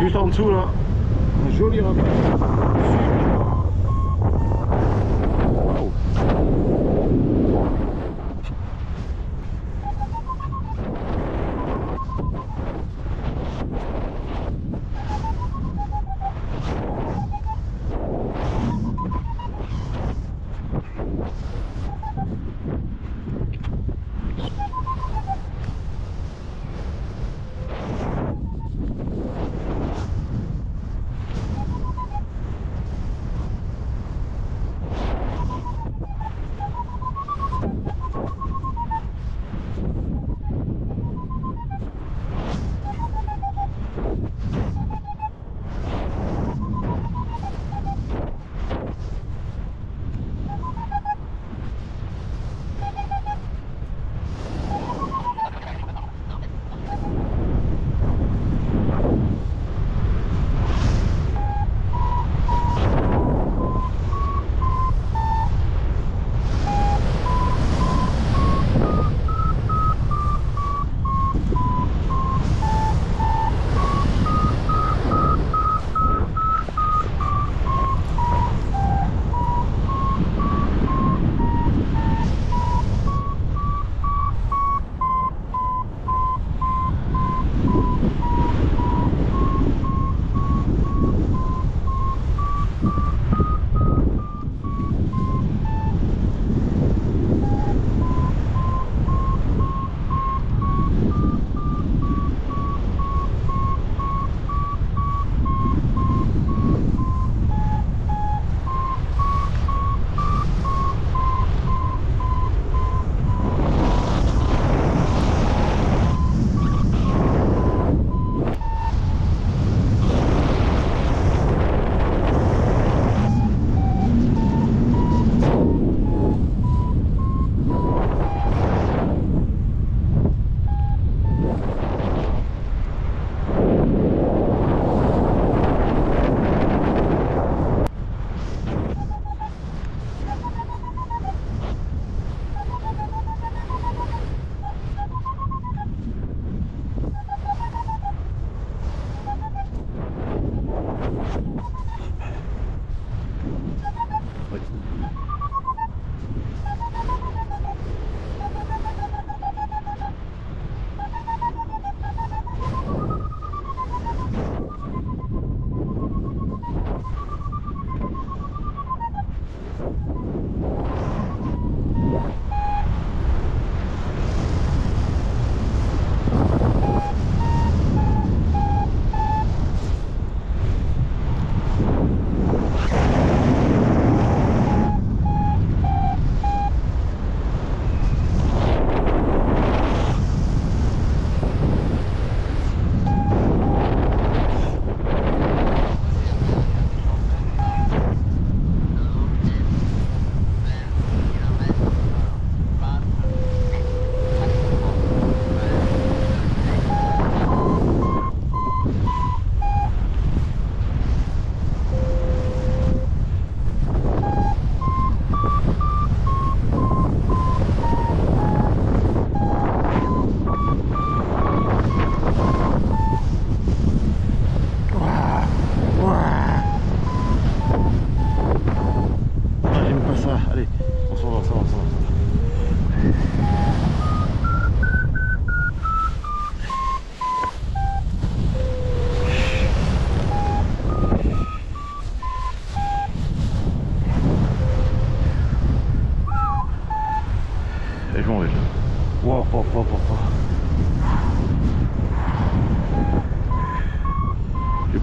Juste en dessous là, un joli repas. Wow.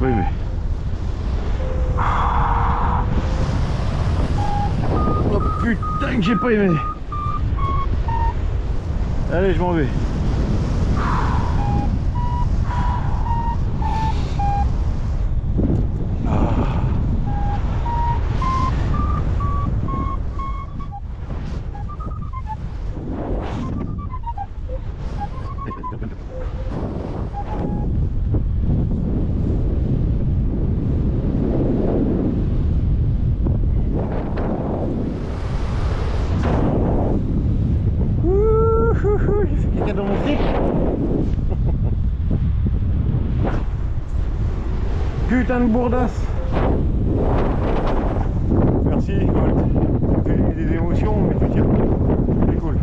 Pas aimé. Oh putain que j'ai pas aimé Allez je m'en vais putain de bourdasse Merci. Tu fais des émotions, mais tu tiens. C'est cool.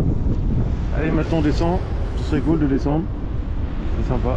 Allez, maintenant on descend. Ce serait cool de descendre. C'est sympa.